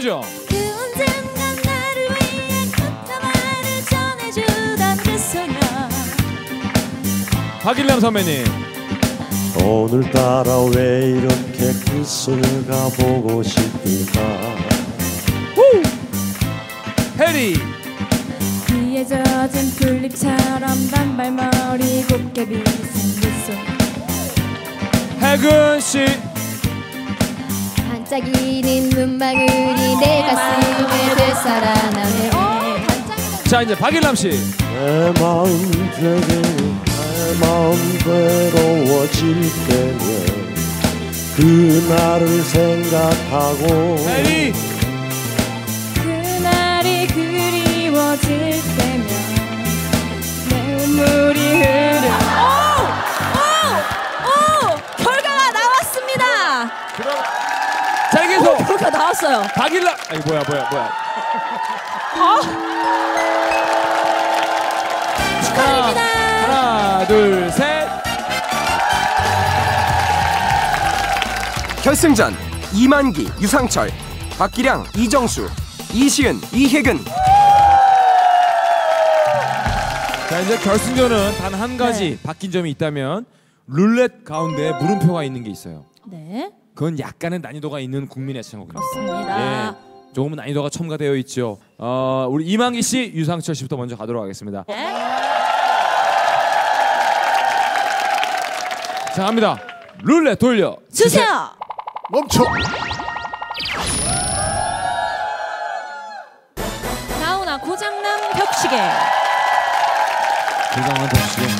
김윤정. 그 언젠가 나를 위해 꽃다발을 전해주던 그 박일남 선배님. 오늘따라 왜 이렇게 그 소녀가 보고 싶을까? 해리. 비에 젖은 풀잎처럼 단발머리 곱게 빗은 그 소녀. 해근 씨 반짝이는 눈망울이 내 가슴을 되살아나네. 자 이제 박일남 씨. 내 마음 되게 내 마음 괴로워질 때면 그날을 생각하고 그날이 자 계속 결과 나왔어요. 박일남 아니 뭐야 뭐야 뭐야. 축하드립니다. 하나 둘 셋. 결승전 이만기, 유상철, 박기량, 이정수, 이시은, 이혜근. 자 이제 결승전은 단 한 가지 네. 바뀐 점이 있다면 룰렛 가운데 물음표가 있는 게 있어요. 네 그건 약간의 난이도가 있는 국민의 창곡입니다. 그렇습니다 예, 조금 난이도가 첨가되어 있죠. 어, 우리 이만기 씨, 유상철 씨부터 먼저 가도록 하겠습니다. 네. 자 갑니다. 룰렛 돌려 주세요 멈춰 나훈아 고장난 벽시계 조장한 덕씨.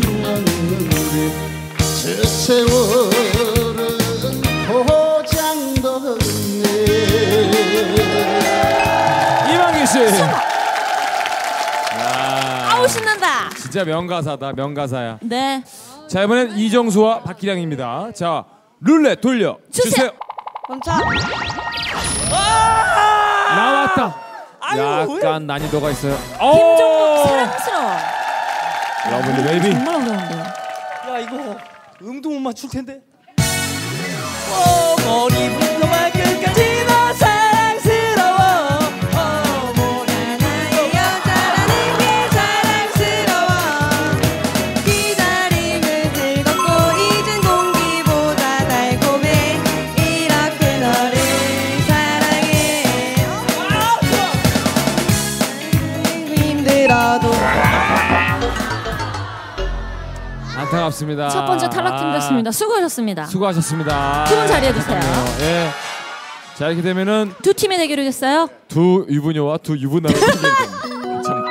멈추었는데 저 세월은 고장도 없네 이만기 씨. 아우 신난다 진짜 명가사다 명가사야. 네 자 이번엔 이정수와 박기량입니다. 자 룰렛 돌려 주세요. 주세요. 멈춰 나왔다. 약간 난이도가 있어요. 김종국 사랑스 러블리 베이비. 정말 어려운데 야 이거 음도 못 맞출 텐데. 어, 머리부터 발끝까지 안타깝습니다. 첫 번째 탈락팀 됐습니다 수고하셨습니다 수고하셨습니다. 두 분 자리해 주세요. 예. 자 이렇게 되면은 두 팀의 대결이겠어요? 두 유부녀와 두 유부남의. 참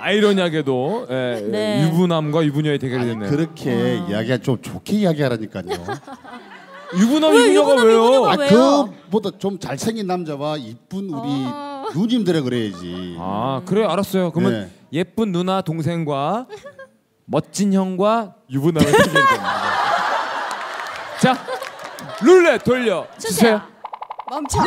아이러니하게도 예, 네. 유부남과 유부녀의 대결이 됐네요. 그렇게 이야기가 좀 좋게 이야기하라니까요. 유부남 왜 유부녀가 유부남, 왜요? 아? 그보다 좀 잘생긴 남자와 이쁜 우리 누님들에 그래야지. 아 그래 알았어요. 그러면 네. 예쁜 누나 동생과 멋진 형과 유부남의 대결이 됩니다. 자 룰렛 돌려 주세요. 멈춰